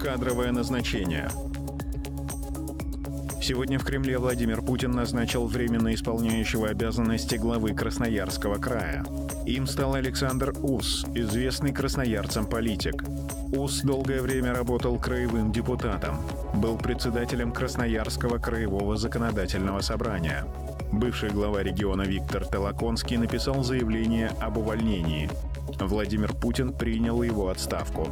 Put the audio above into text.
Кадровое назначение. Сегодня в Кремле Владимир Путин назначил временно исполняющего обязанности главы Красноярского края. Им стал Александр Ус, известный красноярцам политик. Ус долгое время работал краевым депутатом, был председателем Красноярского краевого законодательного собрания. Бывший глава региона Виктор Толоконский написал заявление об увольнении. Владимир Путин принял его отставку.